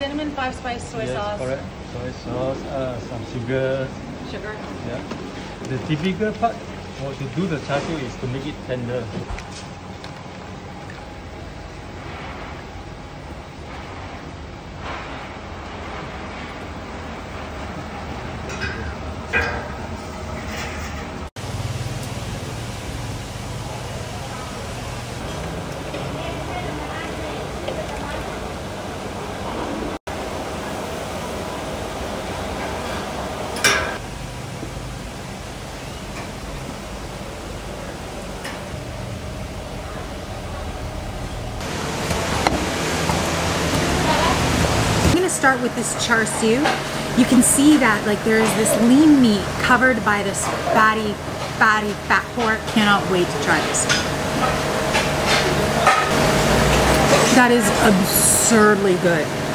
Cinnamon five spice soy yes, sauce. correct. Soy sauce, uh, some sugar. Sugar. Yeah. The difficult part for to do the char siu is to make it tender. Start with this char siu. You can see that like there is this lean meat covered by this fatty, fatty fat pork. Cannot wait to try this. That is absurdly good.